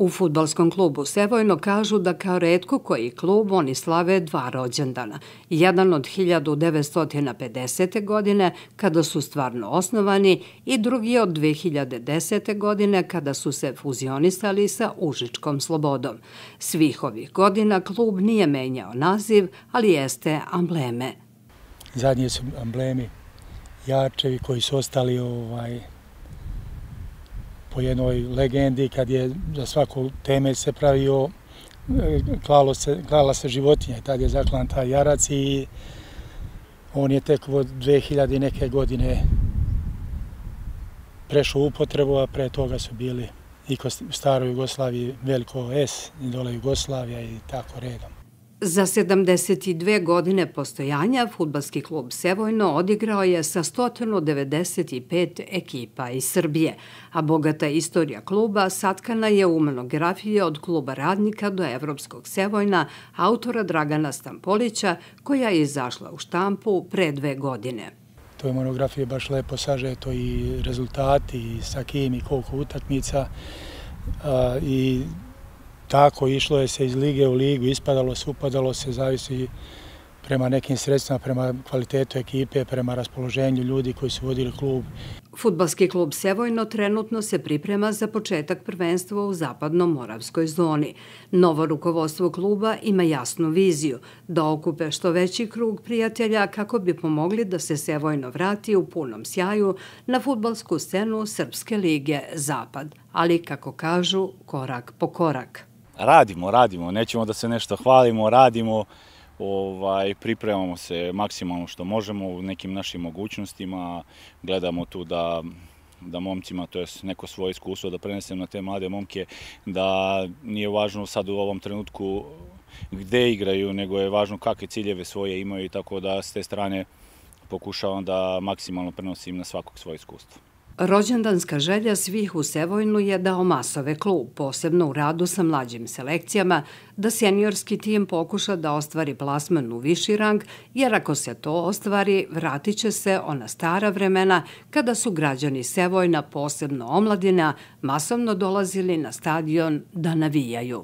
U futbalskom klubu Sevojno kažu da kao redko koji klub oni slave dva rođendana. Jedan od 1950. godine kada su stvarno osnovani i drugi od 2010. godine kada su se fuzionisali sa Užičkom slobodom. Svih ovih godina klub nije menjao naziv, ali jeste ambleme. Zadnje su amblemi jačevi koji su ostali ovaj, po jednoj legendi kad je za svaku teme se pravio e, klalo se, klala se životinja i tad je zaklan taj jarac i on je tek od 2000 neke godine prešao upotrebu, a pre toga su bili i u staroj Jugoslaviji veliko S i dole Jugoslavija i tako redom. Za 72 godine postojanja futbalski klub Sevojno odigrao je sa 195 ekipa iz Srbije, a bogata istorija kluba satkana je u monografiji od kluba radnika do Evropskog Sevojna autora Dragana Stampolića koja je izašla u štampu pre dve godine. To je monografija baš lepo sažeto i rezultati i sa kim i koliko utakmica i tako išlo je se iz lige u ligu, ispadalo se, upadalo se, zavisi prema nekim sredstvima, prema kvalitetu ekipe, prema raspoloženju ljudi koji su vodili klub. Futbalski klub Sevojno trenutno se priprema za početak prvenstva u zapadno-moravskoj zoni. Novo rukovodstvo kluba ima jasnu viziju da okupe što veći krug prijatelja kako bi pomogli da se Sevojno vrati u punom sjaju na futbalsku scenu Srpske lige Zapad, ali kako kažu korak po korak radimo, radimo, nećemo da se nešto hvalimo, radimo, ovaj, pripremamo se maksimalno što možemo u nekim našim mogućnostima, gledamo tu da da momcima, to je neko svoje iskustvo da prenesem na te mlade momke, da nije važno sad u ovom trenutku gde igraju, nego je važno kakve ciljeve svoje imaju i tako da s te strane pokušavam da maksimalno prenosim na svakog svoje iskustvo. Rođendanska želja svih u Sevojnu je dao masove klub, posebno u radu sa mlađim selekcijama, da seniorski tim pokuša da ostvari plasman u viši rang, jer ako se to ostvari, vratit će se ona stara vremena kada su građani Sevojna, posebno omladina, masovno dolazili na stadion da navijaju.